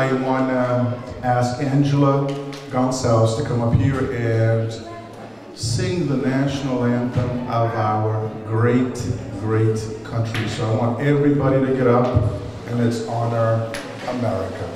I want to um, ask Angela Gonçalves to come up here and sing the national anthem of our great, great country. So I want everybody to get up and let's honor America.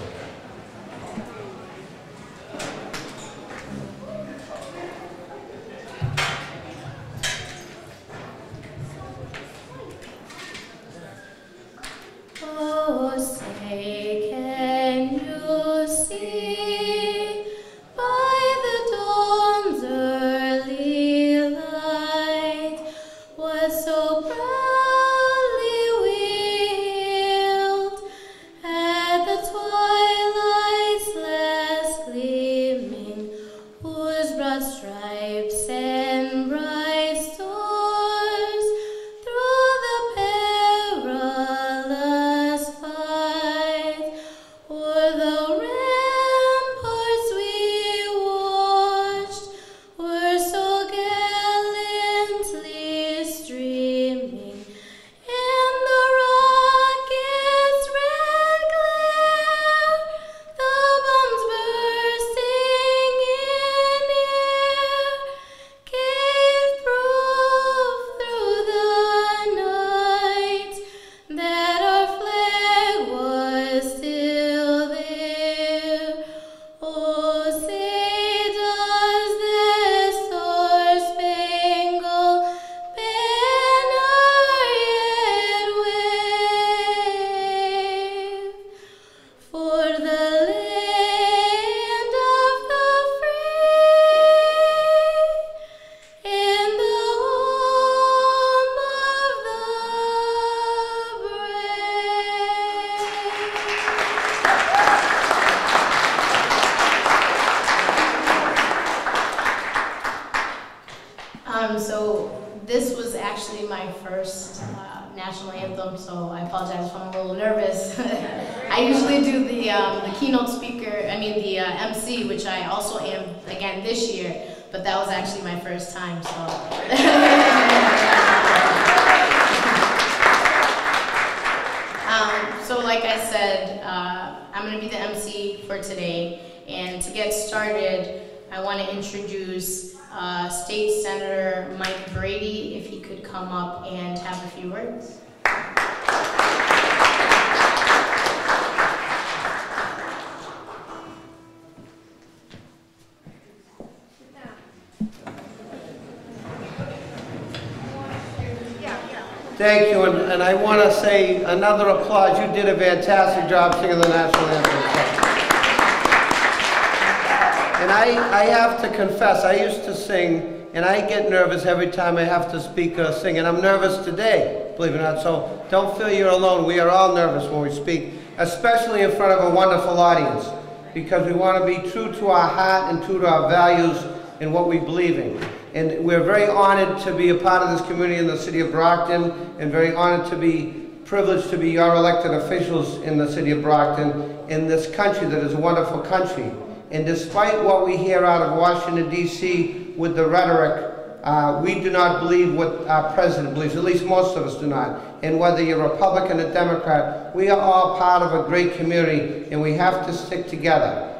Keynote speaker, I mean the uh, MC, which I also am again this year, but that was actually my first time, so. Um, so like I said, uh, I'm going to be the MC for today. And to get started, I want to introduce uh, State Senator Mike Brady, if he could come up and have a few words. Thank you, and, and I want to say another applause. You did a fantastic job singing the national anthem. And I, I have to confess, I used to sing, and I get nervous every time I have to speak or sing, and I'm nervous today, believe it or not. So don't feel you're alone. We are all nervous when we speak, especially in front of a wonderful audience, because we want to be true to our heart and true to our values and what we believe in. And we're very honored to be a part of this community in the city of Brockton, and very honored to be privileged to be your elected officials in the city of Brockton, in this country that is a wonderful country. And despite what we hear out of Washington, D.C. with the rhetoric, uh, we do not believe what our president believes, at least most of us do not. And whether you're Republican or Democrat, we are all part of a great community, and we have to stick together.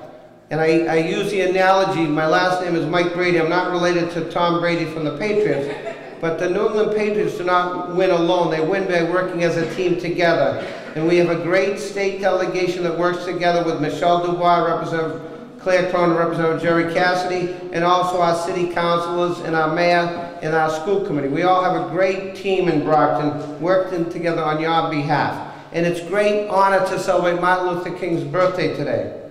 And I, I use the analogy, my last name is Mike Brady. I'm not related to Tom Brady from the Patriots. But the New England Patriots do not win alone. They win by working as a team together. And we have a great state delegation that works together with Michelle Dubois, Representative Claire Cronin, Representative Gerry Cassidy, and also our city councilors and our mayor and our school committee. We all have a great team in Brockton working together on your behalf. And it's great honor to celebrate Martin Luther King's birthday today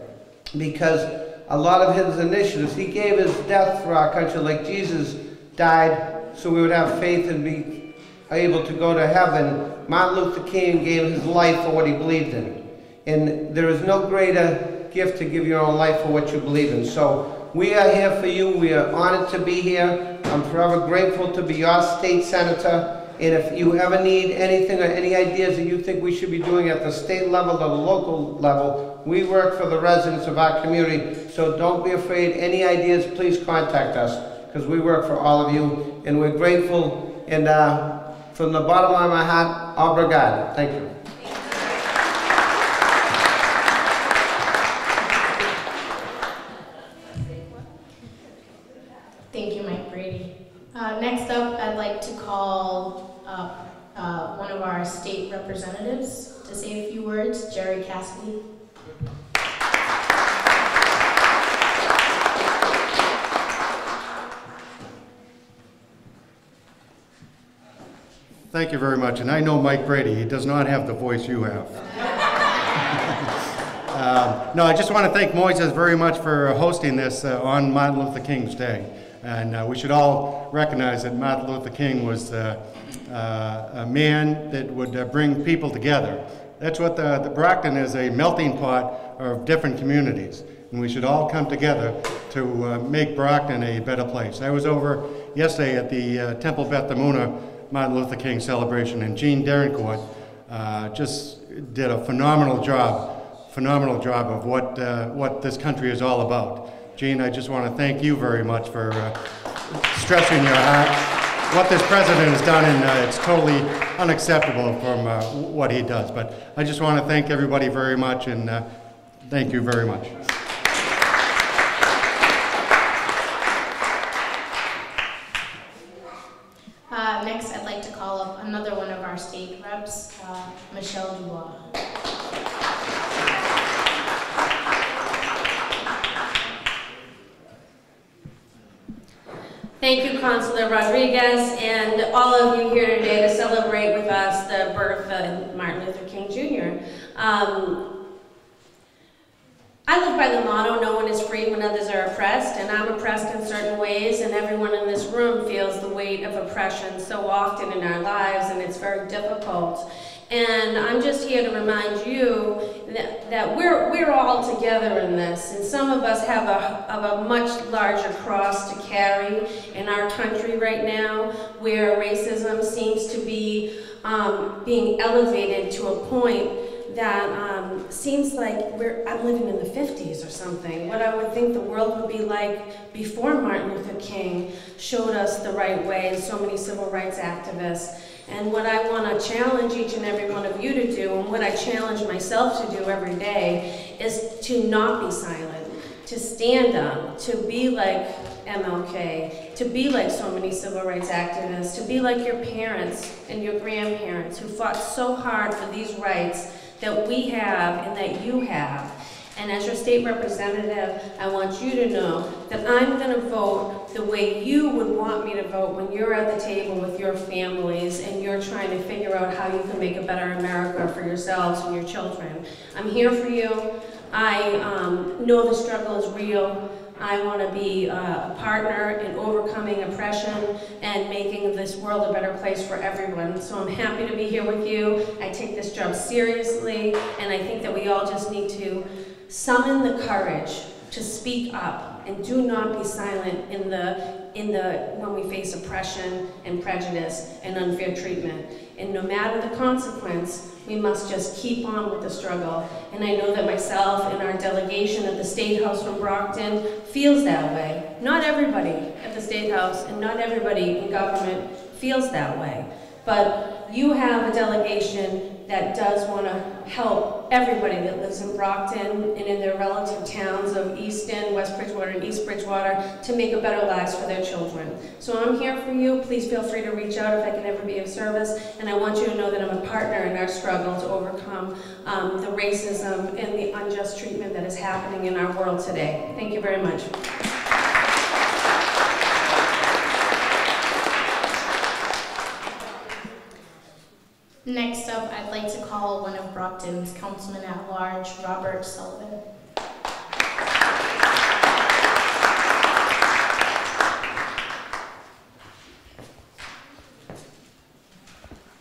because a lot of his initiatives, he gave his death for our country like Jesus died so we would have faith and be able to go to heaven. Martin Luther King gave his life for what he believed in. And there is no greater gift to give your own life for what you believe in. So we are here for you. We are honored to be here. I'm forever grateful to be your state senator. And if you ever need anything or any ideas that you think we should be doing at the state level or the local level, we work for the residents of our community. So don't be afraid. Any ideas, please contact us because we work for all of you. And we're grateful. And uh, from the bottom of my heart, obrigado. Thank you. Thank you, Mike Brady. Uh, next up, I'd like to call uh, one of our state representatives to say a few words, Gerry Cassidy. Thank you very much. And I know Mike Brady, he does not have the voice you have. um, no, I just want to thank Moises very much for hosting this uh, on Martin Luther King's Day. And uh, we should all recognize that Martin Luther King was uh, uh a man that would uh, bring people together. That's what the, the Brockton is a melting pot of different communities. And we should all come together to uh, make Brockton a better place. I was over yesterday at the Temple Beth Emunah Martin Luther King celebration, and Jean Derenoncourt uh, just did a phenomenal job, phenomenal job of what, uh, what this country is all about. Jean, I just want to thank you very much for uh, stressing your heart. What this president has done, and uh, it's totally unacceptable from uh, what he does. But I just want to thank everybody very much, and uh, thank you very much. Next, I'd like to call up another one of our state reps, uh, Michelle Dubois. Thank you, Councilor Rodriguez, and all of you here today to celebrate with us the birth of Martin Luther King Jr. Um, I live by the motto, no one is free when others are oppressed, and I'm oppressed in certain ways, and everyone in this room feels the weight of oppression so often in our lives, and it's very difficult. And I'm just here to remind you that, that we're, we're all together in this, and some of us have a, of a much larger cross to carry in our country right now, where racism seems to be um, being elevated to a point that um, seems like we're, I'm living in the 50s or something. What I would think the world would be like before Martin Luther King showed us the right way and so many civil rights activists. And what I want to challenge each and every one of you to do, and what I challenge myself to do every day, is to not be silent, to stand up, to be like MLK, to be like so many civil rights activists, to be like your parents and your grandparents who fought so hard for these rights that we have and that you have. And as your state representative, I want you to know that I'm going to vote the way you would want me to vote when you're at the table with your families and you're trying to figure out how you can make a better America for yourselves and your children. I'm here for you. I um, know the struggle is real. I want to be uh, a partner in overcoming oppression and making this world a better place for everyone. So I'm happy to be here with you. I take this job seriously, and I think that we all just need to summon the courage to speak up and do not be silent in the in the when we face oppression and prejudice and unfair treatment. And no matter the consequence, we must just keep on with the struggle. And I know that myself and our delegation at the State House from Brockton feels that way. Not everybody at the State House and not everybody in government feels that way. But you have a delegation that does want to help everybody that lives in Brockton and in their relative towns of Easton, West Bridgewater, and East Bridgewater to make a better lives for their children. So I'm here for you. Please feel free to reach out if I can ever be of service. And I want you to know that I'm a partner in our struggle to overcome um, the racism and the unjust treatment that is happening in our world today. Thank you very much. Next up, I'd like to call one of Brockton's councilmen at large, Robert Sullivan.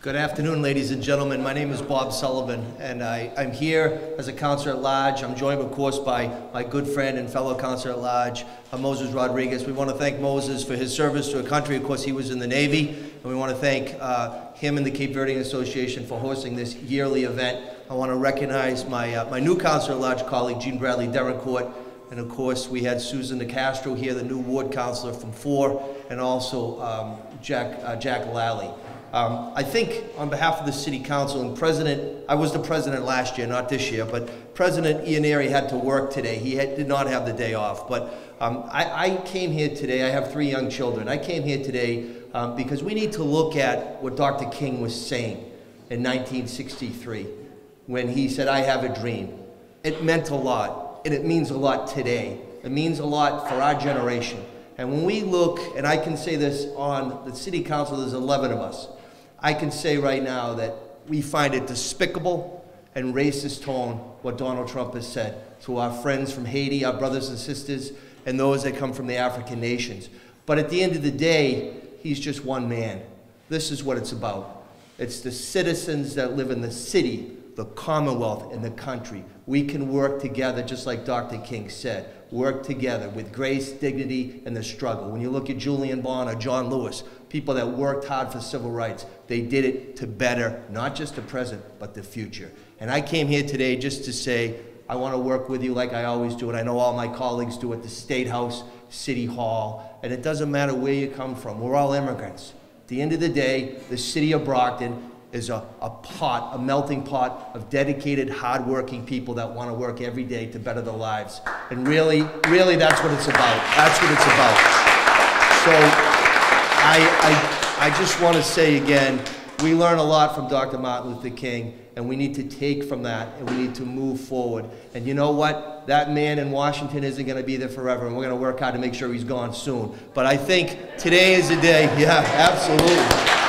Good afternoon, ladies and gentlemen. My name is Bob Sullivan, and I, am here as a counselor at large. I'm joined, of course, by my good friend and fellow counselor at large, uh, Moses Rodriguez. We want to thank Moses for his service to a country. Of course, he was in the Navy, and we want to thank uh, him and the Cape Verdean Association for hosting this yearly event. I want to recognize my, uh, my new counselor at large colleague, Jean Bradley Derenoncourt, and of course, we had Susan Nicastro here, the new ward counselor from four, and also um, Jack, uh, Jack Lally. Um, I think on behalf of the city council and president, I was the president last year, not this year, but President Eaniri had to work today. He had, did not have the day off. But um, I, I came here today, I have three young children. I came here today um, because we need to look at what Dr. King was saying in 1963 when he said, I have a dream. It meant a lot, and it means a lot today. It means a lot for our generation. And when we look, and I can say this on the city council, there's 11 of us. I can say right now that we find it despicable and racist tone what Donald Trump has said to our friends from Haiti, our brothers and sisters, and those that come from the African nations. But at the end of the day, he's just one man. This is what it's about. It's the citizens that live in the city, the Commonwealth, and the country. We can work together, just like Dr. King said. Work together with grace, dignity, and the struggle. When you look at Julian Bond or John Lewis, people that worked hard for civil rights, they did it to better not just the present, but the future. And I came here today just to say, I want to work with you like I always do, and I know all my colleagues do at the State House, City Hall, and it doesn't matter where you come from. We're all immigrants. At the end of the day, the city of Brockton is a, a pot, a melting pot of dedicated, hardworking people that want to work every day to better their lives. And really, really, that's what it's about. That's what it's about. So I, I, I just want to say again, we learn a lot from Dr. Martin Luther King, and we need to take from that, and we need to move forward. And you know what? That man in Washington isn't going to be there forever, and we're going to work hard to make sure he's gone soon. But I think today is a day, yeah, absolutely.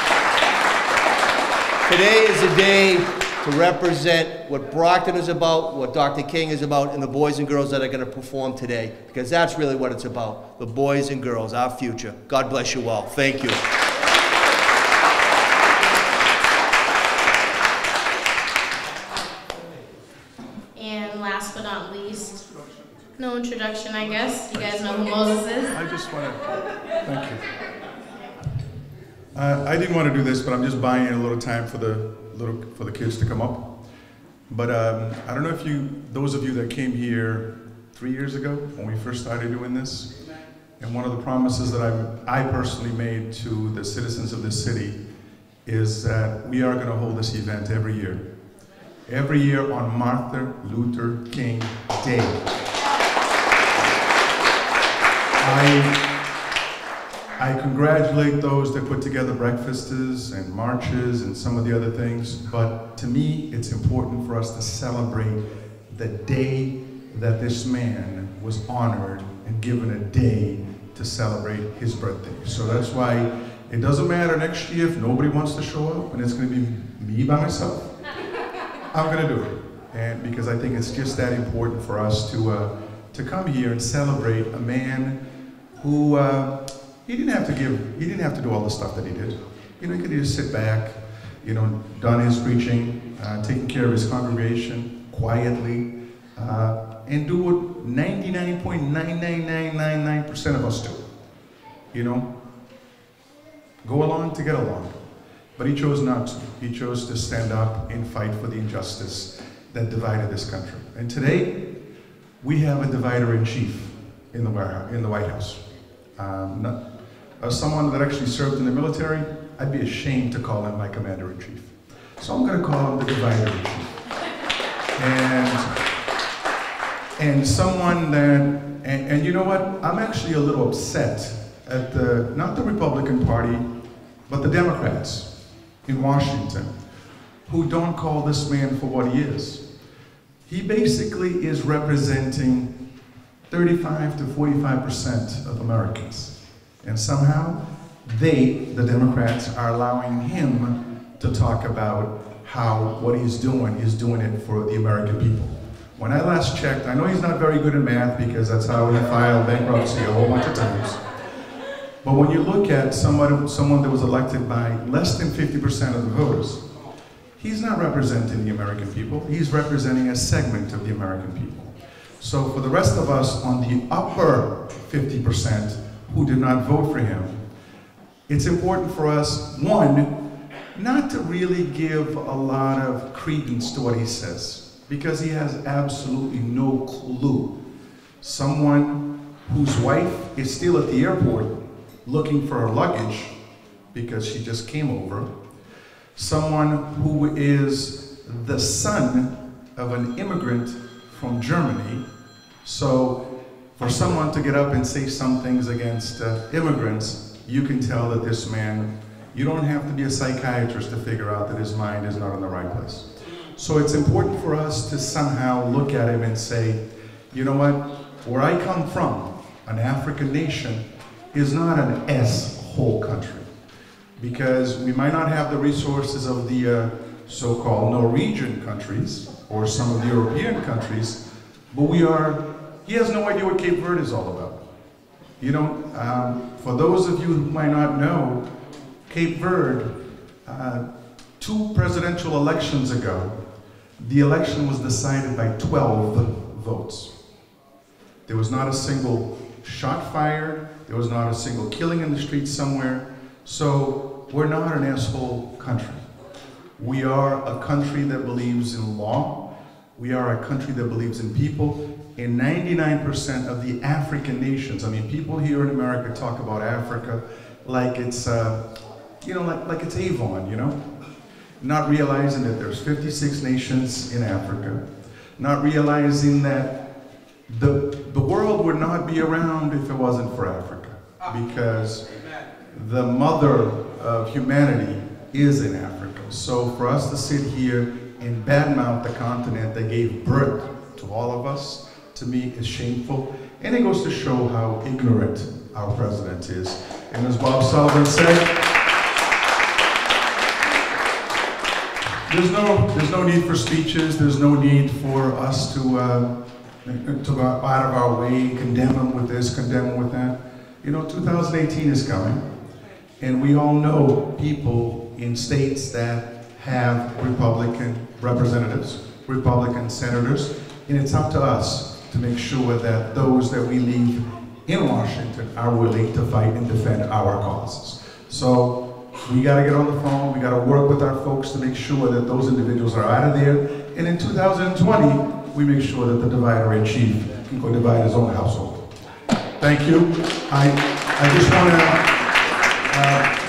Today is a day to represent what Brockton is about, what Dr. King is about, and the boys and girls that are going to perform today, because that's really what it's about. The boys and girls, our future. God bless you all. Thank you. And last but not least, no introduction, I guess. You guys know who Moses is. I just want to, thank you. Uh, I didn't want to do this, but I'm just buying a little time for the little for the kids to come up. But um, I don't know if you, those of you that came here three years ago when we first started doing this, and one of the promises that I, I personally made to the citizens of this city is that we are going to hold this event every year. Every year on Martin Luther King Day. I I congratulate those that put together breakfasts and marches and some of the other things, but to me, it's important for us to celebrate the day that this man was honored and given a day to celebrate his birthday. So that's why it doesn't matter next year if nobody wants to show up and it's going to be me by myself. I'm going to do it, and because I think it's just that important for us to uh, to come here and celebrate a man who. Uh, he didn't have to give, he didn't have to do all the stuff that he did. You know, he could just sit back, you know, done his preaching, uh, taking care of his congregation quietly, uh, and do what 99.99999% of us do. You know, go along to get along. But he chose not to. He chose to stand up and fight for the injustice that divided this country. And today, we have a divider in chief in the, in the White House. Um, not, as someone that actually served in the military, I'd be ashamed to call him my commander in chief. So I'm going to call him the divider in chief. And, and someone that, and, and you know what? I'm actually a little upset at the, not the Republican Party, but the Democrats in Washington, who don't call this man for what he is. He basically is representing 35 to 45% of Americans. And somehow, they, the Democrats, are allowing him to talk about how what he's doing is doing it for the American people. When I last checked, I know he's not very good at math because that's how he filed bankruptcy a whole bunch of times. But when you look at somebody, someone that was elected by less than 50% of the voters, he's not representing the American people. He's representing a segment of the American people. So for the rest of us on the upper 50%, who did not vote for him, it's important for us, one, not to really give a lot of credence to what he says, because he has absolutely no clue. Someone whose wife is still at the airport looking for her luggage because she just came over, someone who is the son of an immigrant from Germany. So, for someone to get up and say some things against uh, immigrants, you can tell that this man, you don't have to be a psychiatrist to figure out that his mind is not in the right place. So, it's important for us to somehow look at him and say, you know what, where I come from, an African nation, is not an S-hole country because we might not have the resources of the uh, so-called Norwegian countries or some of the European countries, but we are, he has no idea what Cape Verde is all about. You know, um, for those of you who might not know, Cape Verde, uh, two presidential elections ago, the election was decided by 12 votes. There was not a single shot fired, there was not a single killing in the streets somewhere. So we're not an asshole country. We are a country that believes in law. We are a country that believes in people. And 99% of the African nations, I mean, people here in America talk about Africa like it's, uh, you know, like, like it's Avon, you know? Not realizing that there's 56 nations in Africa. Not realizing that the, the world would not be around if it wasn't for Africa. Because the mother of humanity is in Africa. So for us to sit here and badmouth the continent that gave birth to all of us, to me is shameful. And it goes to show how ignorant our president is. And as Bob Sullivan said, there's no, there's no need for speeches. There's no need for us to, uh, to go out of our way, condemn him with this, condemn him with that. You know, 2018 is coming. And we all know people in states that have Republican representatives, Republican senators, and it's up to us to make sure that those that we leave in Washington are willing to fight and defend our causes. So we got to get on the phone, we got to work with our folks to make sure that those individuals are out of there. And in 2020, we make sure that the divider in chief can go divide his own household. Thank you. I, I just want to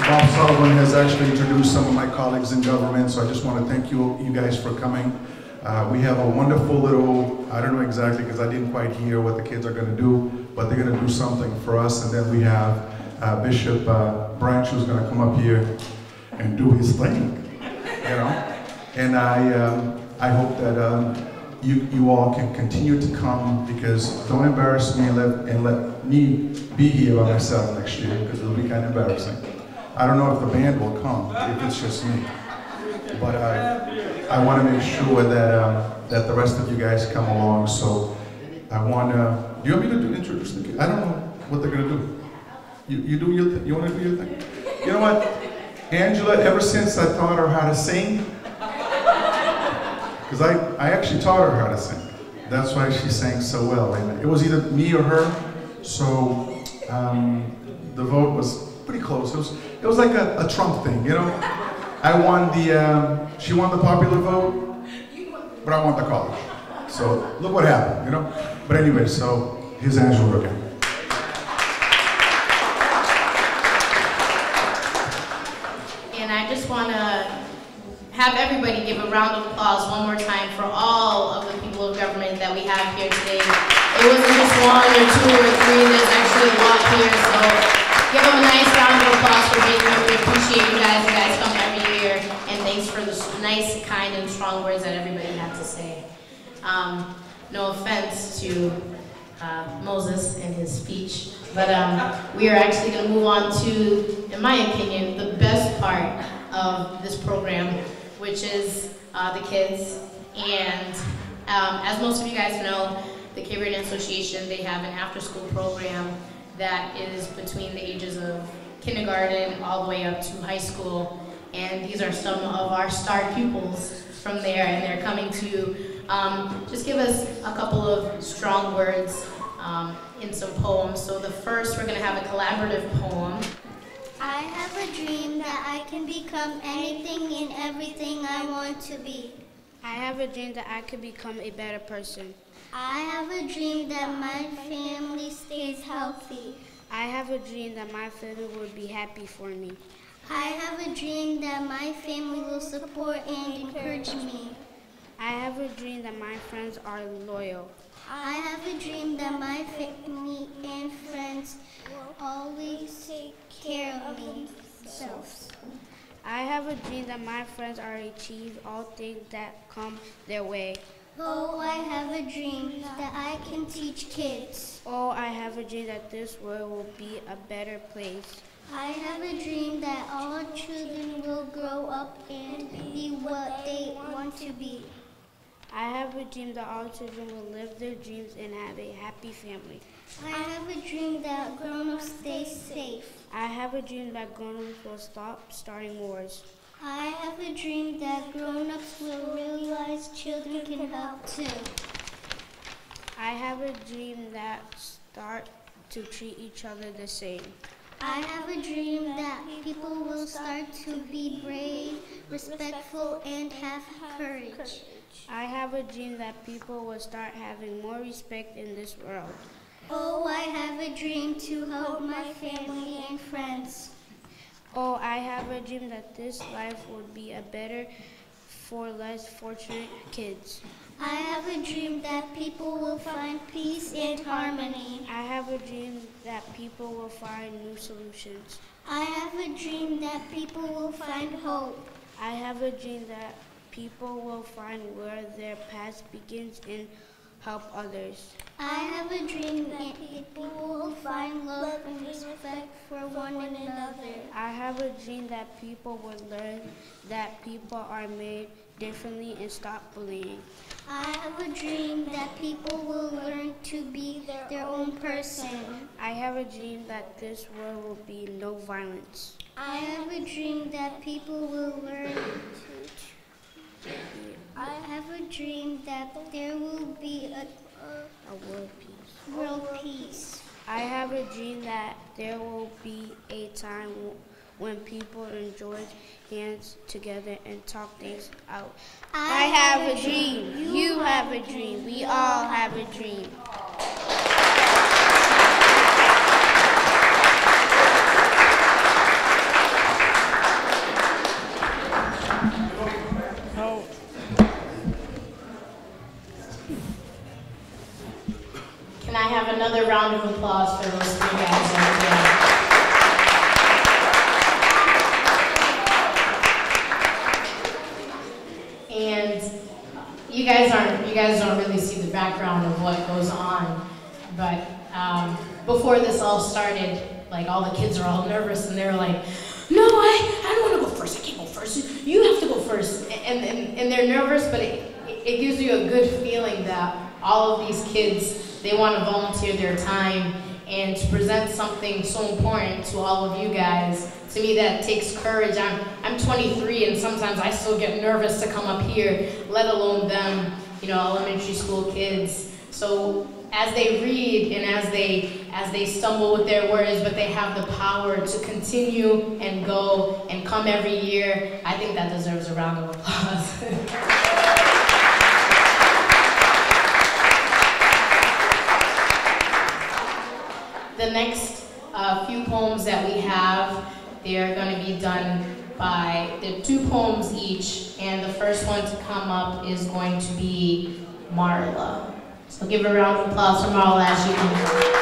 Bob Sullivan has actually introduced some of my colleagues in government, so I just want to thank you, you guys for coming. Uh, we have a wonderful little, I don't know exactly because I didn't quite hear what the kids are going to do, but they're going to do something for us. And then we have uh, Bishop uh, Branch who's going to come up here and do his thing, you know. And I, um, I hope that um, you, you all can continue to come because don't embarrass me and let, and let me be here by myself next year because it'll be kind of embarrassing. I don't know if the band will come, if it's just me. But I, I want to make sure that, um, that the rest of you guys come along. So I want to, do you want me to do, introduce the kids? I don't know what they're going to do. You, you do your thing? You want to do your thing? You know what? Angela, ever since I taught her how to sing, because I, I actually taught her how to sing. That's why she sang so well. And it was either me or her. So um, the vote was pretty close. It was, it was like a, a Trump thing, you know? I won the, um, she won the popular vote, but I won the college. So look what happened, you know? But anyway, so here's Angela again. And I just want to have everybody give a round of applause one more time for all of the people of government that we have here today. It wasn't just one or two or three, there's actually a lot here, so give them a nice round of applause for being here. We appreciate you guys, you guys come every year, and thanks for the nice, kind, and strong words that everybody had to say. Um, no offense to uh, Moses and his speech, but um, we are actually going to move on to, in my opinion, the best part of this program, which is uh, the kids. And um, as most of you guys know, the Cape Association, they have an after-school program that is between the ages of kindergarten all the way up to high school. And these are some of our star pupils from there, and they're coming to um, just give us a couple of strong words um, in some poems. So the first, we're going to have a collaborative poem. I have a dream that I can become anything and everything I want to be. I have a dream that I could become a better person. I have a dream that my family stays healthy. I have a dream that my family will be happy for me. I have a dream that my family will support and encourage me. I have a dream that my friends are loyal. I have a dream that my family and friends will always take care of themselves. I have a dream that my friends are achieve all things that come their way. Oh, I have a dream that I can teach kids. Oh, I have a dream that this world will be a better place. I have a dream that all children will grow up and be what they want to be. I have a dream that all children will live their dreams and have a happy family. I have a dream that grown-ups stay safe. I have a dream that grown-ups will stop starting wars. I have a dream that grown-ups will realize children can help too. I have a dream that start to treat each other the same. I have a dream that people will start to be brave, respectful, and have courage. I have a dream that people will start having more respect in this world. Oh, I have a dream to help my family and friends. Oh, I have a dream that this life would be a better for less fortunate kids. I have a dream that people will find peace and harmony. I have a dream that people will find new solutions. I have a dream that people will find hope. I have a dream that people will find where their past begins and help others. I have a dream that people will find love and respect for one another. I have a dream that people will learn that people are made differently and stop bullying. I have a dream that people will learn to be their own person. I have a dream that this world will be no violence. I have a dream that people will learn to. I have a dream that there will be a, A world peace. world peace. I have a dream that there will be a time when people enjoy hands together and talk things out. I have a dream. You have a dream. We all have a dream. Can I have another round of applause for those three guys? And you guys aren't, you guys don't really see the background of what goes on, but um, before this all started, like all the kids are all nervous and they're like, no, I, I don't want to go first. I can't go first. You have to go first. And, and, and they're nervous, but it, it gives you a good feeling that all of these kids, they want to volunteer their time and to present something so important to all of you guys. To me, that takes courage. I'm, I'm 23 and sometimes I still get nervous to come up here, let alone them, you know, elementary school kids. So as they read and as they as they stumble with their words, but they have the power to continue and go and come every year, I think that deserves a round of applause. the next uh, few poems that we have, they are going to be done by the two poems each, and the first one to come up is going to be Marla. So give a round of applause for Marla as she comes.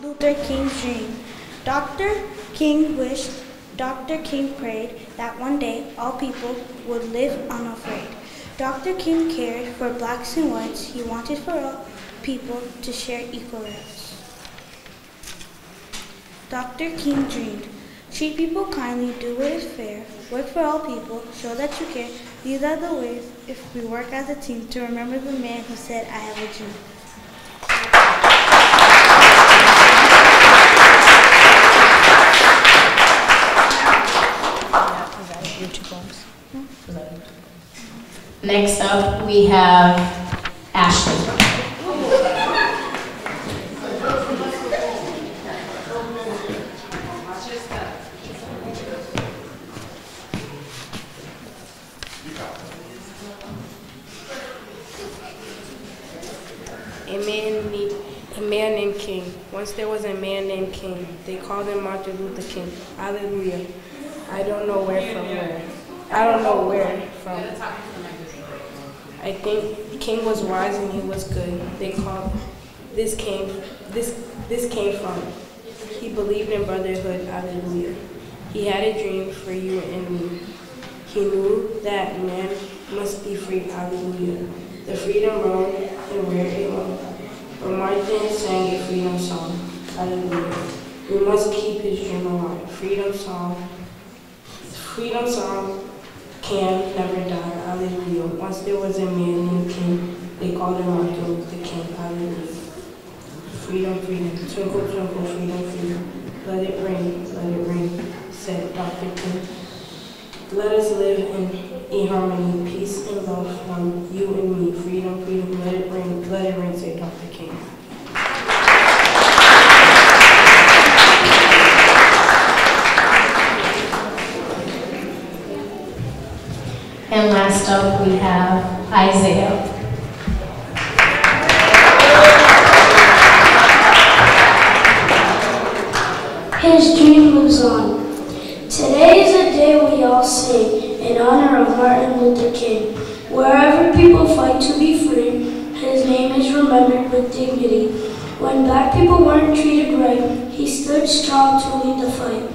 Dr. King's dream. Dr. King wished, Dr. King prayed that one day all people would live unafraid. Dr. King cared for blacks and whites. He wanted for all people to share equal rights. Dr. King dreamed. Treat people kindly, do what is fair, work for all people, show that you care. These are the ways if we work as a team to remember the man who said, I have a dream. Next up, we have Ashley. A man, need, a man named King. Once there was a man named King. They called him Martin Luther King. Hallelujah. I don't know where from where. I don't know where from. Think King was wise and he was good. They called this came this this came from. He believed in brotherhood. Hallelujah. He had a dream for you and me. He knew that man must be free. Hallelujah. The freedom road and where it went. But Martin sang a freedom song. Hallelujah. We must keep his dream alive. Freedom song. Freedom song can never die. Hallelujah. Once there was a man named King. They called him Martin Luther King. Hallelujah. Freedom, freedom. Twinkle, twinkle, freedom, freedom. Let it rain, let it rain, said Dr. King. Let us live in, in harmony, peace and love from you and me. Freedom, freedom, let it rain, let it rain, said Dr. We have Isaiah. His dream lives on. Today is a day we all sing in honor of Martin Luther King. Wherever people fight to be free, his name is remembered with dignity. When black people weren't treated right, he stood strong to lead the fight.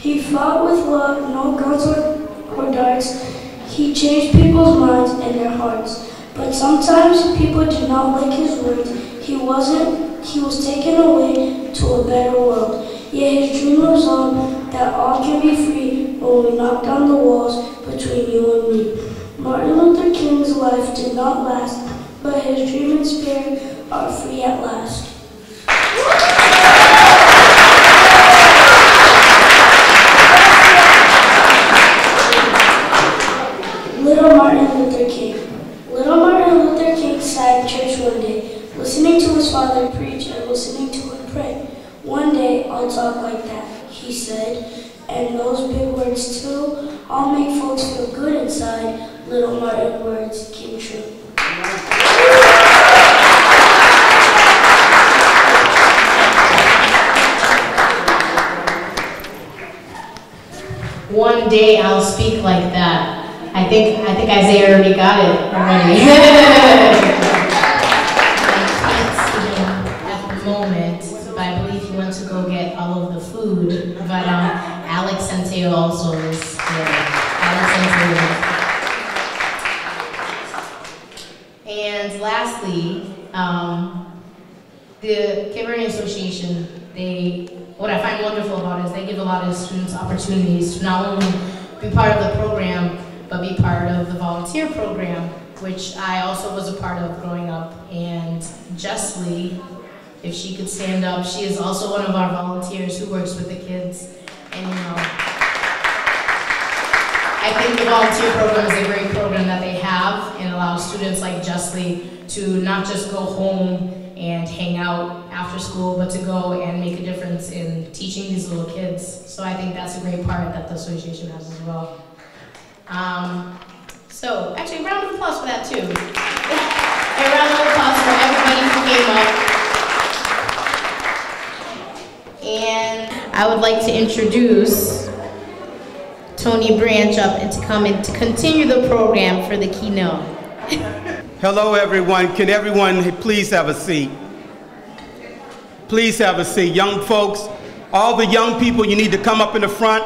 He fought with love, no guns or, or darts. He changed people's minds and their hearts. But sometimes people did not like his words. He wasn't, he was taken away to a better world. Yet his dream lives on that all can be free when we knock down the walls between you and me. Martin Luther King's life did not last, but his dream and spirit are free at last. Little Martin Luther King. Little Martin Luther King sat in church one day, listening to his father preach and listening to him pray. One day I'll talk like that, he said, and those big words too. I'll make folks feel good inside. Little Martin words came true. One day I'll speak like that. I think I think Isaiah already got it already. I can't see him at the moment, but I believe he went to go get all of the food. But um, Alex Centeo also is here. Alex Centeo. And lastly, um, the Cape Association, they, what I find wonderful about it is they give a lot of students opportunities to not only be part of the program, but be part of the volunteer program, which I also was a part of growing up. And Justly, if she could stand up, she is also one of our volunteers who works with the kids. And you know, I think the volunteer program is a great program that they have and allows students like Justly to not just go home and hang out after school, but to go and make a difference in teaching these little kids. So I think that's a great part that the association has as well. Um, so, actually, round of applause for that too. a round of applause for everybody who came up. And I would like to introduce Tony Branch up and to come and to continue the program for the keynote. Hello, everyone. Can everyone please have a seat? Please have a seat. Young folks, all the young people, you need to come up in the front.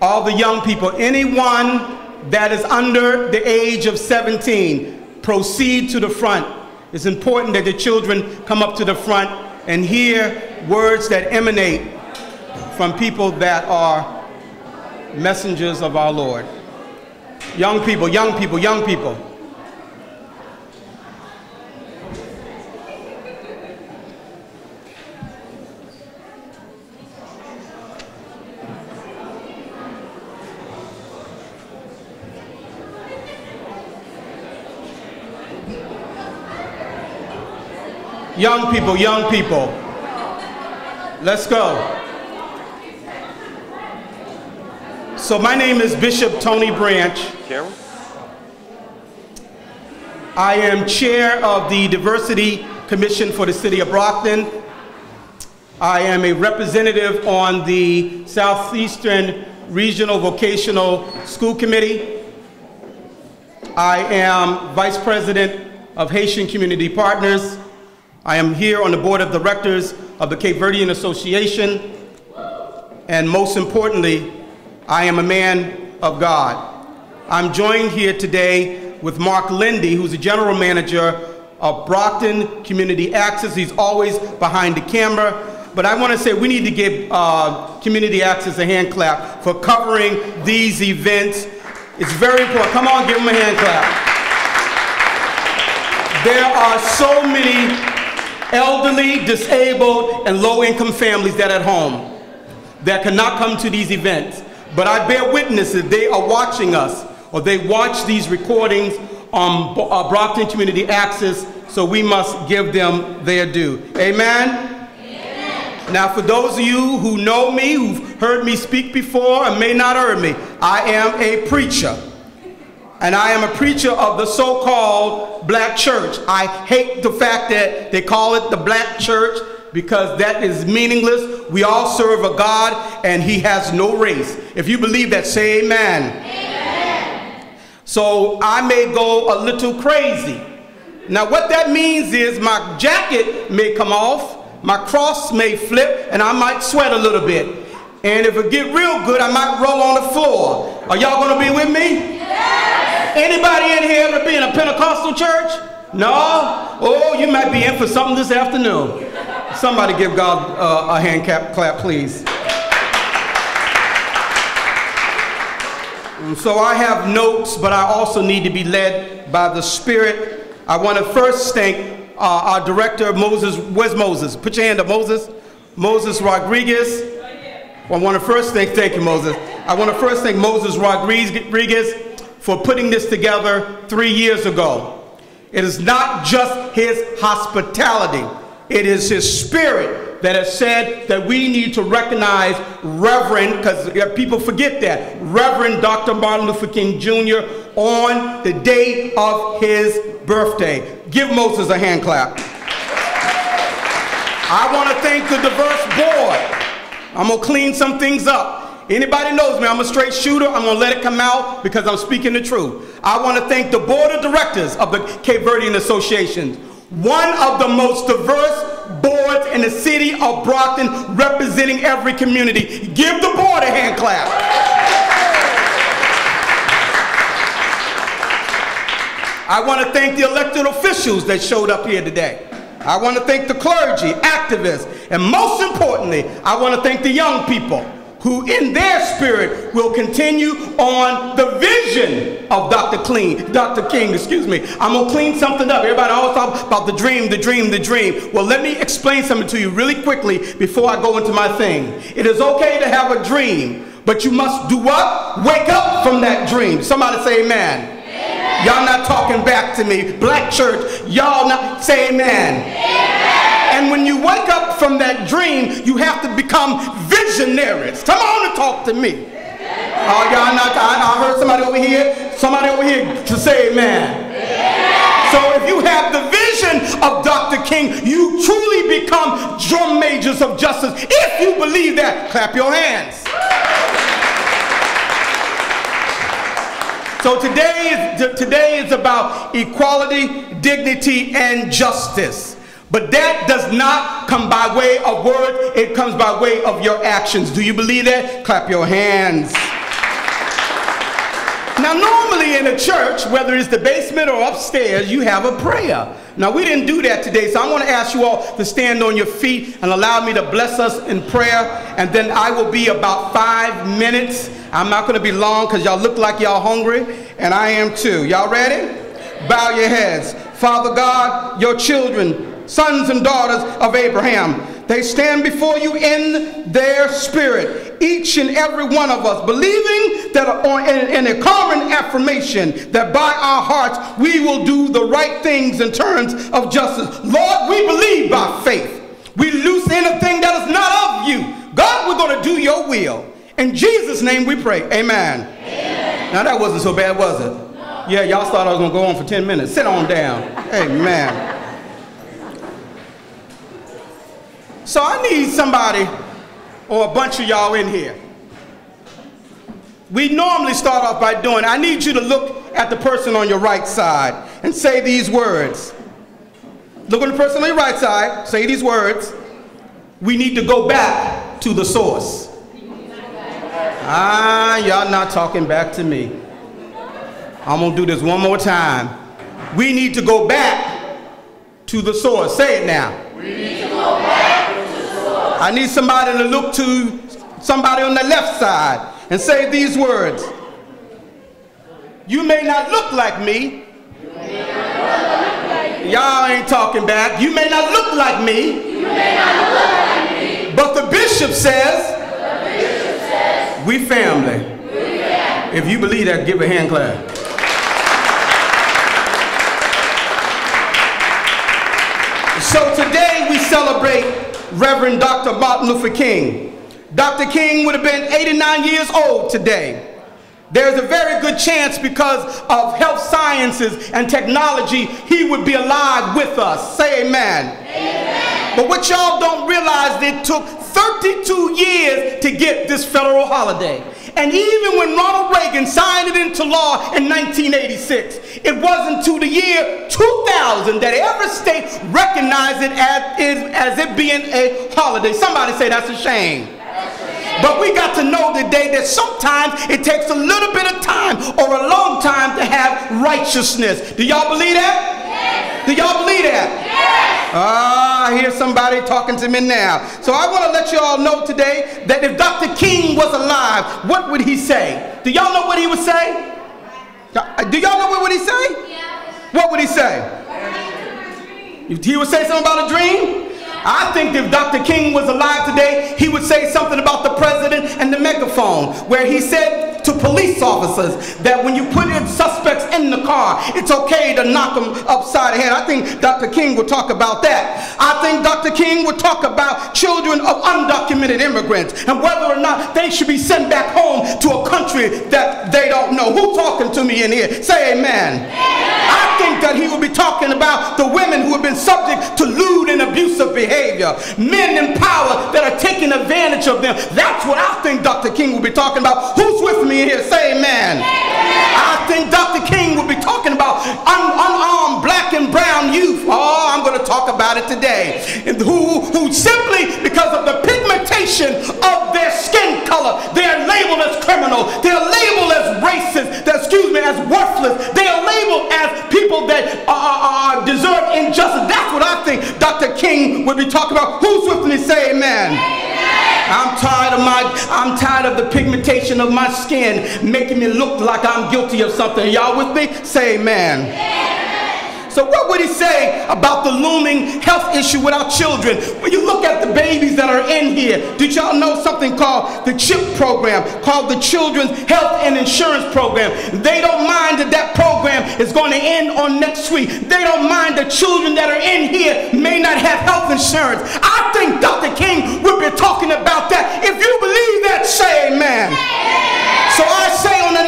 All the young people, anyone that is under the age of 17, proceed to the front. It's important that the children come up to the front and hear words that emanate from people that are messengers of our Lord. Young people, young people, young people. Young people, young people. Let's go. So my name is Bishop Tony Branch. I am chair of the Diversity Commission for the City of Brockton. I am a representative on the Southeastern Regional Vocational School Committee. I am vice president of Haitian Community Partners. I am here on the board of directors of the Cape Verdean Association. And most importantly, I am a man of God. I'm joined here today with Mark Lindy, who's the general manager of Brockton Community Access. He's always behind the camera. But I want to say we need to give uh, Community Access a hand clap for covering these events. It's very important. Come on, give them a hand clap. There are so many elderly, disabled, and low-income families that are at home that cannot come to these events. But I bear witness that they are watching us, or they watch these recordings on uh, Brockton Community Access, so we must give them their due. Amen? Now, for those of you who know me, who've heard me speak before and may not heard me, I am a preacher. And I am a preacher of the so-called black church. I hate the fact that they call it the black church because that is meaningless. We all serve a God and he has no race. If you believe that, say amen. amen. So I may go a little crazy. Now what that means is my jacket may come off my cross may flip and I might sweat a little bit. And if it get real good, I might roll on the floor. Are y'all gonna be with me? Yes. Anybody in here ever be in a Pentecostal church? No? Oh, you might be in for something this afternoon. Somebody give God uh, a hand clap, clap, please. so I have notes, but I also need to be led by the Spirit. I want to first thank uh, our director, Moses, where's Moses? Put your hand up, Moses. Moses Rodriguez. Well, I want to first thank, thank you, Moses. I want to first thank Moses Rodriguez for putting this together three years ago. It is not just his hospitality, it is his spirit that has said that we need to recognize Reverend, because people forget that, Reverend Dr. Martin Luther King Jr. on the day of his birthday. Give Moses a hand clap. I want to thank the diverse board. I'm going to clean some things up. Anybody knows me, I'm a straight shooter. I'm going to let it come out because I'm speaking the truth. I want to thank the board of directors of the Cape Verdean Association, one of the most diverse boards in the city of Brockton representing every community. Give the board a hand clap. I want to thank the elected officials that showed up here today. I want to thank the clergy, activists, and most importantly, I want to thank the young people who in their spirit will continue on the vision of Dr. Clean, Dr. King, excuse me. I'm gonna clean something up. Everybody always talk about the dream, the dream, the dream. Well, let me explain something to you really quickly before I go into my thing. It is okay to have a dream, but you must do what? Wake up from that dream. Somebody say amen. Y'all not talking back to me. Black church, y'all not say amen. amen. And when you wake up from that dream, you have to become visionaries. Come on and talk to me. Oh, y'all not, I, I, heard somebody over here, somebody over here to say amen. amen. So if you have the vision of Dr. King, you truly become drum majors of justice. If you believe that, clap your hands. So today is, today is about equality, dignity, and justice. But that does not come by way of words, it comes by way of your actions. Do you believe that? Clap your hands. Now, normally in a church, whether it's the basement or upstairs, you have a prayer. Now, we didn't do that today, so I want to ask you all to stand on your feet and allow me to bless us in prayer, and then I will be about five minutes. I'm not going to be long because y'all look like y'all hungry, and I am too. Y'all ready? Bow your heads. Father God, your children, sons and daughters of Abraham, they stand before you in their spirit, each and every one of us, believing that in, in a common affirmation that by our hearts we will do the right things in terms of justice. Lord, we believe by faith. We loose anything that is not of you. God, we're going to do your will. In Jesus' name we pray. Amen. Amen. Now that wasn't so bad, was it? No. Yeah, y'all thought I was gonna go on for 10 minutes. Sit on down. Amen. So I need somebody or a bunch of y'all in here. We normally start off by doing, I need you to look at the person on your right side and say these words. Look at the person on your right side, say these words. We need to go back to the source. Ah, y'all not talking back to me. I'm gonna do this one more time. We need to go back to the source. Say it now. We need to go back. I need somebody to look to somebody on the left side and say these words. You may not look like me. Y'all ain't talking back. You may not look like me. But the bishop says. We family. If you believe that, give a hand clap. So today we celebrate Reverend Dr. Martin Luther King. Dr. King would have been 89 years old today. There's a very good chance because of health sciences and technology, he would be alive with us. Say amen. amen. But what y'all don't realize, it took 32 years to get this federal holiday. And even when Ronald Reagan signed it into law in 1986, it wasn't until the year 2000 that every state recognized it as, as it being a holiday. Somebody say that's a shame. But we got to know today that sometimes it takes a little bit of time or a long time to have righteousness. Do y'all believe that? Yes. Do y'all believe that? Yes. Ah, I hear somebody talking to me now. So I want to let you all know today that if Dr. King was alive, what would he say? Do y'all know what he would say? Do y'all know what would he say? Yes. What would he say? He would say something about a dream? I think if Dr. King was alive today, he would say something about the president and the megaphone, where he said to police officers that when you put in suspects in the car, it's okay to knock them upside the head. I think Dr. King would talk about that. I think Dr. King would talk about children of undocumented immigrants and whether or not they should be sent back home to a country that they don't know. Who talking to me in here? Say amen. amen. I think that he would be talking about the women who have been subject to lewd and abusive behavior, men in power that are taking advantage of them. That's what I think Dr. King will be talking about. Who's with me here? Say amen. I think Dr. King will be talking about un unarmed black and brown youth. Oh, I'm going to talk about it today. Who, who simply because of the pigmentation of their skin color, they're labeled as criminal. They're labeled as racist. Excuse me, as worthless. They are labeled as people that are, are, deserve injustice. That's what I think Dr. King would be talking about. Who's with me? Say amen. amen. I'm tired of my, I'm tired of the pigmentation of my skin making me look like I'm guilty of something. Y'all with me? Say amen. amen. So what would he say about the looming health issue with our children? When you look at the babies that are in here, did y'all know something called the CHIP program, called the Children's Health and Insurance Program? They don't mind that that program is going to end on next week. They don't mind the children that are in here may not have health insurance. I think Dr. King would be talking about that. If you believe that, say amen. So I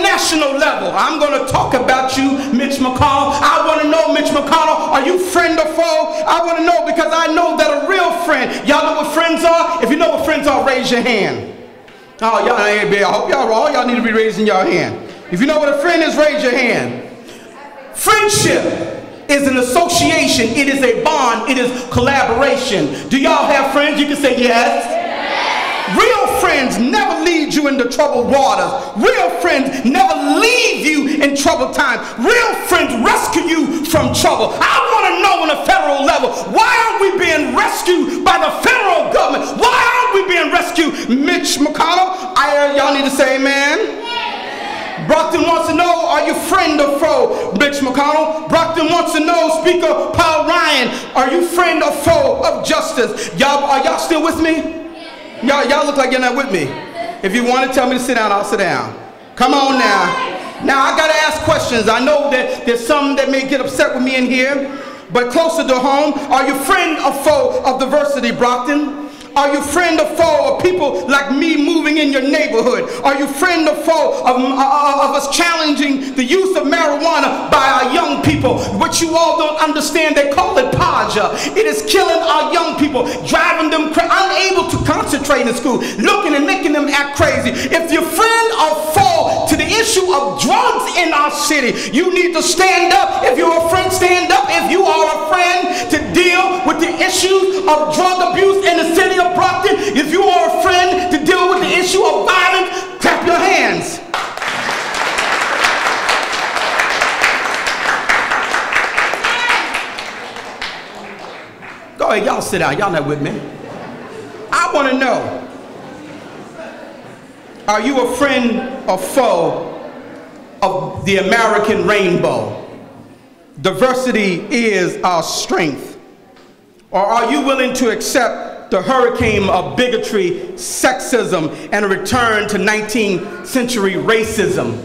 national level, I'm going to talk about you, Mitch McConnell. I want to know, Mitch McConnell, are you friend or foe? I want to know because I know that a real friend, y'all know what friends are? If you know what friends are, raise your hand. Oh, y'all, I hope y'all, all y'all need to be raising your hand. If you know what a friend is, raise your hand. Friendship is an association. It is a bond. It is collaboration. Do y'all have friends? You can say yes. Real friends never lead you into troubled waters. Real friends never leave you in troubled times. Real friends rescue you from trouble. I want to know on a federal level, why aren't we being rescued by the federal government? Why aren't we being rescued? Mitch McConnell, I, y'all need to say amen. Brockton wants to know, are you friend or foe? Mitch McConnell. Brockton wants to know, Speaker Paul Ryan, are you friend or foe of justice? Y'all, are y'all still with me? Y'all, y'all look like you're not with me. If you want to tell me to sit down, I'll sit down. Come on now. Now I gotta ask questions. I know that there's some that may get upset with me in here, but closer to home, are you friend or foe of diversity, Brockton? Are you friend or foe of people like me moving in your neighborhood? Are you friend or foe of, uh, of us challenging the use of marijuana by our young people? What you all don't understand, they call it paja. It is killing our young people, driving them unable to concentrate in school, looking and making them act crazy. If you're friend or foe to the issue of drugs in our city, you need to stand up. If you're a friend, stand up. If you are a friend to deal with the issue of drug abuse in the city Brockton, if you are a friend to deal with the issue of violence, clap your hands. Go ahead, y'all sit down. Y'all not with me. I want to know are you a friend or foe of the American rainbow? Diversity is our strength. Or are you willing to accept the hurricane of bigotry, sexism, and a return to 19th century racism?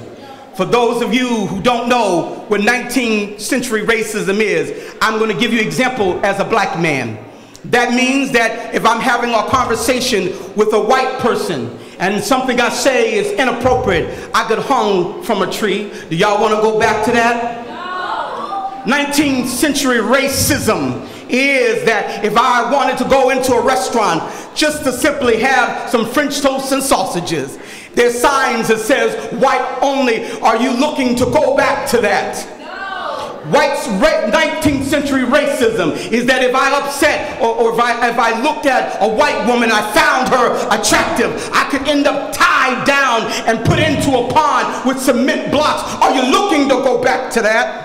For those of you who don't know what 19th century racism is, I'm going to give you an example as a black man. That means that if I'm having a conversation with a white person and something I say is inappropriate, I get hung from a tree. Do y'all want to go back to that? No. 19th century racism is that if I wanted to go into a restaurant just to simply have some French toast and sausages, there's signs that says white only. Are you looking to go back to that? White's 19th century racism is that if I upset or, or if, I, if I looked at a white woman, I found her attractive, I could end up tied down and put into a pond with cement blocks. Are you looking to go back to that?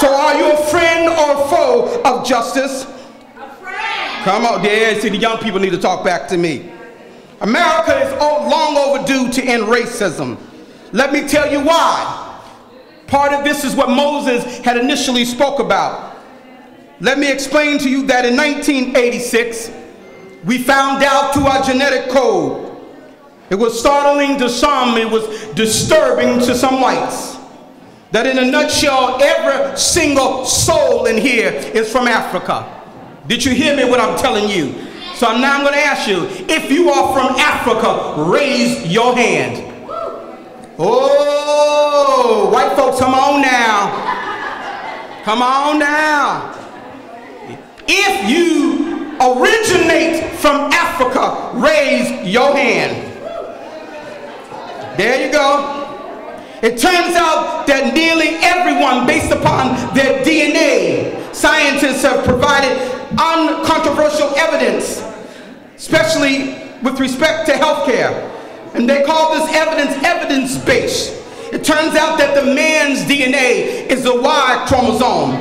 So are you a friend or foe of justice? A friend. Come on, there. See, the young people need to talk back to me. America is long overdue to end racism. Let me tell you why. Part of this is what Moses had initially spoke about. Let me explain to you that in 1986, we found out through our genetic code. It was startling to some, it was disturbing to some whites. That in a nutshell, every single soul in here is from Africa. Did you hear me what I'm telling you? So now I'm going to ask you, if you are from Africa, raise your hand. Oh, white folks, come on now. Come on now. If you originate from Africa, raise your hand. There you go. It turns out that nearly everyone, based upon their DNA, scientists have provided uncontroversial evidence, especially with respect to healthcare. And they call this evidence evidence-based. It turns out that the man's DNA is the Y chromosome.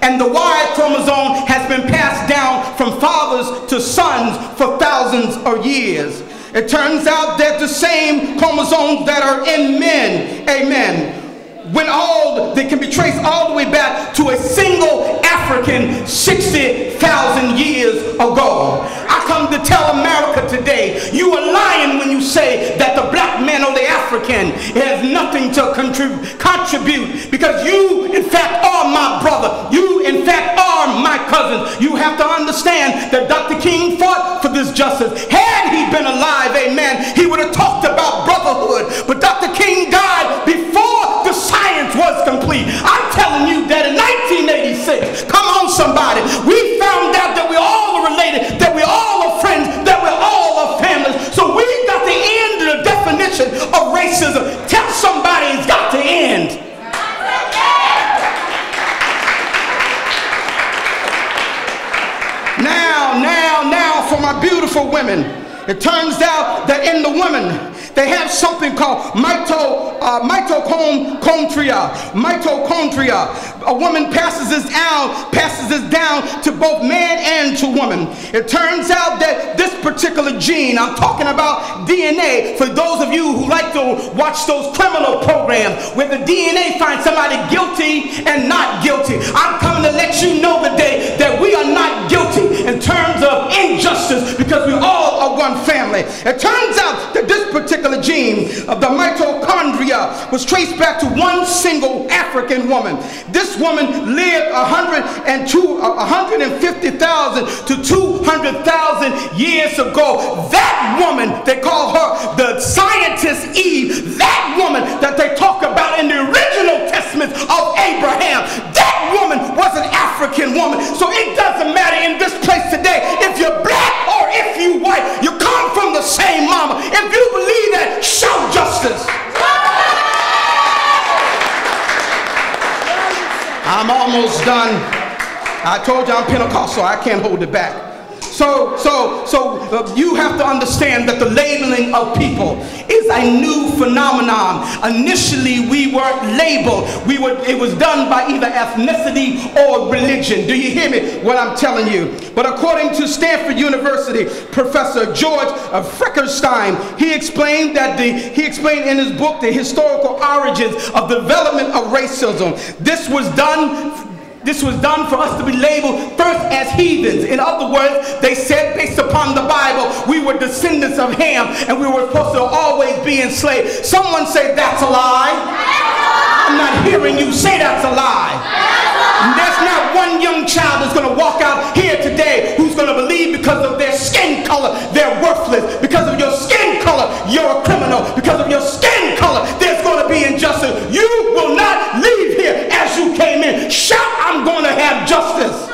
And the Y chromosome has been passed down from fathers to sons for thousands of years. It turns out that the same chromosomes that are in men, amen, when all they can be traced all the way back to a single African 60,000 years ago. Come to tell America today, you are lying when you say that the black man or the African has nothing to contrib contribute because you in fact are my brother. You in fact are my cousin. You have to understand that Dr. King fought for this justice. Had he been alive, amen, he would have talked about brotherhood. But Dr. King died before the science was complete. I'm telling you that in 1986, come on somebody, of racism. Tell somebody it's got to end. Now, now, now for my beautiful women. It turns out that in the women, they have something called mito, uh, mitochondria. Mitochondria. A woman passes this down, passes this down to both man and to woman. It turns out that this particular gene, I'm talking about DNA, for those of you who like to watch those criminal programs where the DNA finds somebody guilty and not guilty. I'm coming to let you know today that we are not guilty in terms of injustice because we all are one family. It turns out that this particular gene of the mitochondria was traced back to one single African woman. This woman lived 150,000 to 200,000 years ago. That woman, they call her the scientist Eve. That woman that they talk about in the original testament of Abraham. That woman was an African woman. So it doesn't matter in this place today if you're black or if you white. You come from the same mama. If you believe that, shout justice. I'm almost done. I told you I'm Pentecostal. I can't hold it back. So, so, so uh, you have to understand that the labeling of people is a new phenomenon. Initially, we weren't labeled. We were, it was done by either ethnicity or religion. Do you hear me? What I'm telling you. But according to Stanford University, Professor George uh, Feckerstein, he explained that the, he explained in his book the historical origins of development of racism. This was done this was done for us to be labeled first as heathens. In other words, they said based upon the Bible, we were descendants of Ham and we were supposed to always be enslaved. Someone say that's a lie. I'm not hearing you say that's a lie. There's not one young child that's going to walk out here today who's going to believe because of their skin color they're worthless. Because of your skin color, you're a criminal. Because of your skin color, there's going to be injustice. You will not leave Shout, I'm going to have justice.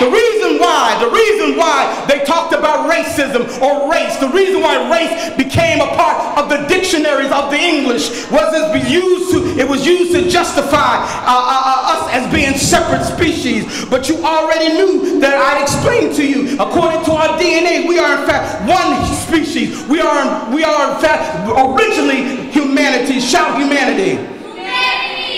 The reason why, the reason why they talked about racism or race, the reason why race became a part of the dictionaries of the English was it used to, it was used to justify uh, uh, us as being separate species. But you already knew that I explained to you, according to our DNA, we are in fact one species. We are, we are in fact originally humanity. Shout humanity.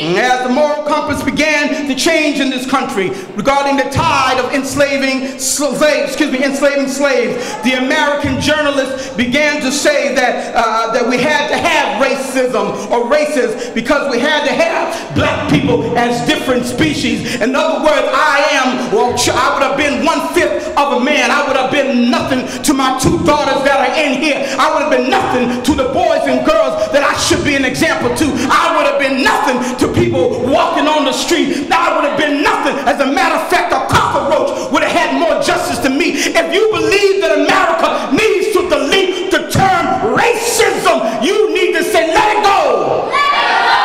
As the moral compass began to change in this country regarding the tide of enslaving slaves, excuse me, enslaving slaves, the American journalists began to say that uh, that we had to have racism or races because we had to have black people as different species. In other words, I am, well, I would have been one fifth of a man. I would have been nothing to my two daughters that are in here. I would have been nothing to the boys and girls that I should be an example to. I would have been nothing to people walking on the street, I would have been nothing. As a matter of fact, a cockroach would have had more justice to me. If you believe that America needs to delete the term racism, you need to say, let it go. Let it go.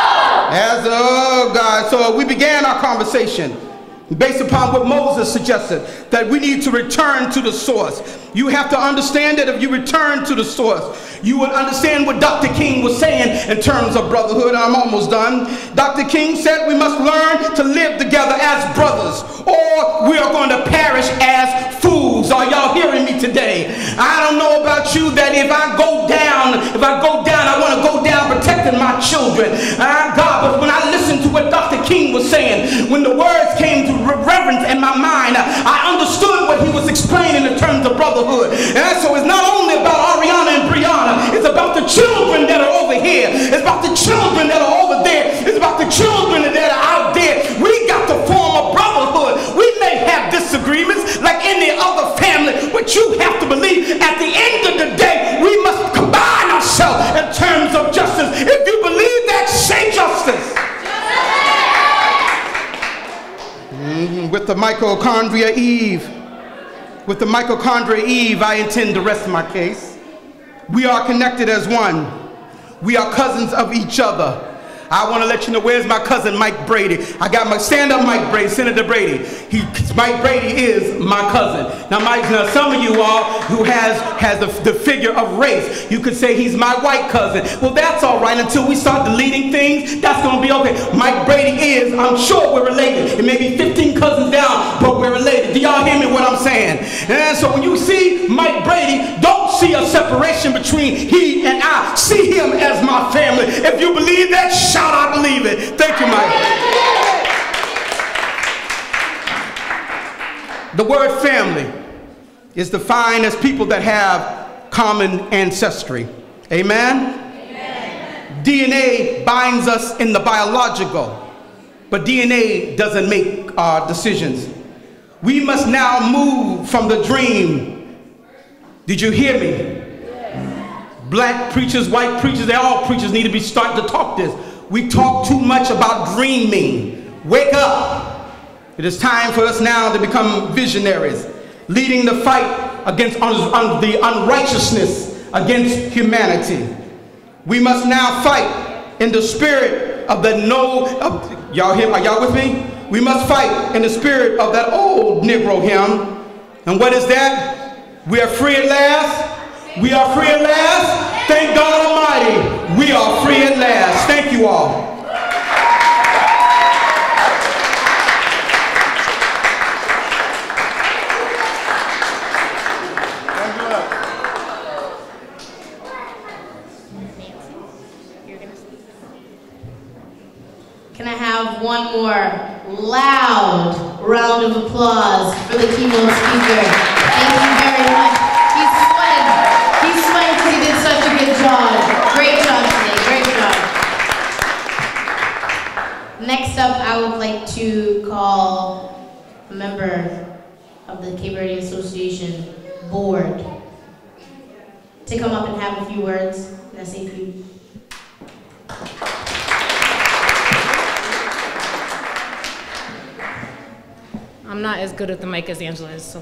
As, oh God, so we began our conversation based upon what Moses suggested, that we need to return to the source. You have to understand that if you return to the source, you would understand what Dr. King was saying in terms of brotherhood. I'm almost done. Dr. King said we must learn to live together as brothers, or we are going to perish as fools. Are y'all hearing me today? I don't know about you that if I go down, if I go down, I want to go down protecting my children. Ah, God, but when I listen what Dr. King was saying, when the words came to reverence in my mind, I understood what he was explaining in terms of brotherhood. And so it's not only about Ariana and Brianna, it's about the children that are over here. It's about the children that are over there. It's about the children that are out there. We got to form a brotherhood. We may have disagreements like any other family, but you have to believe at the end of the day, we must combine ourselves in terms of justice. If you believe that, say justice. Mm-hmm. With the mitochondria Eve, with the mitochondria Eve, I intend to rest of my case. We are connected as one. We are cousins of each other. I want to let you know where's my cousin Mike Brady. I got my stand up Mike Brady, Senator Brady. He, Mike Brady is my cousin. Now, Mike, now some of you all who has has the, the figure of race, you could say he's my white cousin. Well, that's all right until we start deleting things. That's to be okay. Mike Brady is, I'm sure we're related. It may be 15 cousins down, related. Do y'all hear me what I'm saying? And so when you see Mike Brady, don't see a separation between he and I. See him as my family. If you believe that, shout I believe it. Thank you, Mike. The word family is defined as people that have common ancestry. Amen? Amen? DNA binds us in the biological, but DNA doesn't make our decisions. We must now move from the dream. Did you hear me? Black preachers, white preachers, they all preachers need to be starting to talk this. We talk too much about dreaming. Wake up. It is time for us now to become visionaries, leading the fight against un un the unrighteousness against humanity. We must now fight in the spirit of the no, y'all hear, are y'all with me? We must fight in the spirit of that old Negro hymn. And what is that? We are free at last. We are free at last. Thank God Almighty. We are free at last. Thank you all. Can I have one more loud round of applause for the keynote speaker? Thank you very much. He's sweating. He's sweating because he did such a good job. Great job today. Great job. Next up, I would like to call a member of the Cape Verde Association board to come up and have a few words. Say a few? I'm not as good at the mic as Angela is, so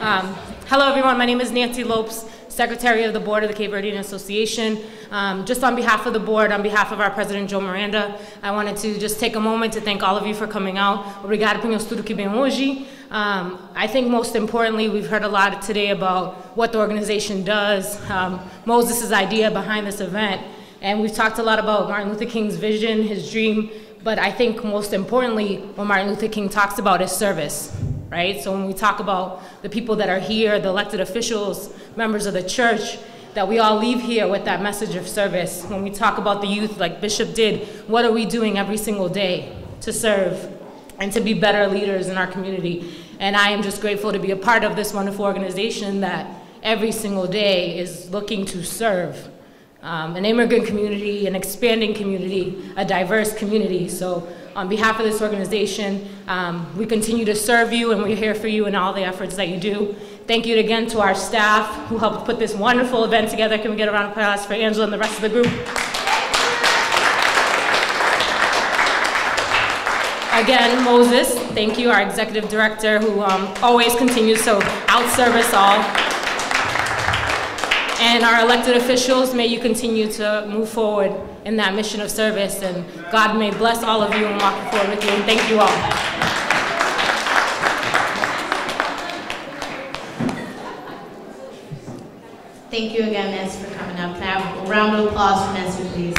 um, hello everyone, my name is Nancy Lopes, Secretary of the Board of the Cape Verdean Association. Um, just on behalf of the board, on behalf of our President Joe Miranda, I wanted to just take a moment to thank all of you for coming out. Obrigado por estudo que hoje. Um, I think most importantly, we've heard a lot today about what the organization does, um, Moses' idea behind this event, and we've talked a lot about Martin Luther King's vision, his dream, but I think most importantly, what Martin Luther King talks about is service, right? So when we talk about the people that are here, the elected officials, members of the church, that we all leave here with that message of service. When we talk about the youth, like Bishop did, what are we doing every single day to serve and to be better leaders in our community? And I am just grateful to be a part of this wonderful organization that every single day is looking to serve um, an immigrant community, an expanding community, a diverse community. So on behalf of this organization, um, we continue to serve you and we're here for you in all the efforts that you do. Thank you again to our staff who helped put this wonderful event together. Can we get a round of applause for Angela and the rest of the group? Again, Moses, thank you, our executive director who um, always continues to outserve us all. And our elected officials, may you continue to move forward in that mission of service. And God may bless all of you and walk forward with you. And thank you all. Thank you again, Nancy, for coming up. Have a round of applause for Nancy, please?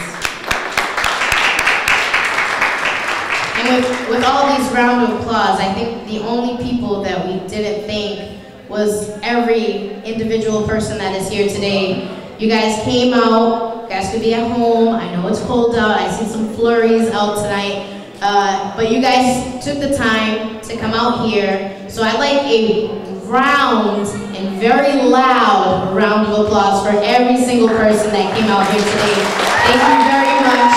And with, with all these round of applause, I think the only people that we didn't thank was every individual person that is here today. You guys came out, you guys could be at home. I know it's cold out. I see some flurries out tonight. Uh, but you guys took the time to come out here. So I'd like a round and very loud round of applause for every single person that came out here today. Thank you very much.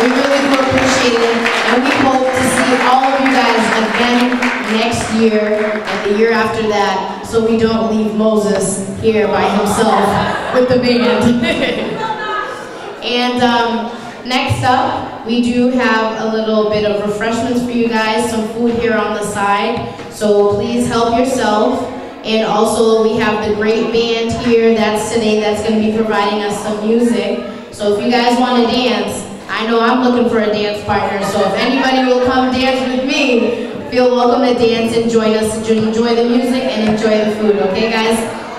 We really do appreciate it. And we hope to see all of you guys again next year and the year after that so we don't leave Moses here by himself with the band. and um, next up, we do have a little bit of refreshments for you guys, some food here on the side. So please help yourself. And also we have the great band here that's today that's going to be providing us some music. So if you guys want to dance, I know I'm looking for a dance partner, so if anybody will come dance with me, feel welcome to dance and join us, enjoy the music and enjoy the food, okay guys?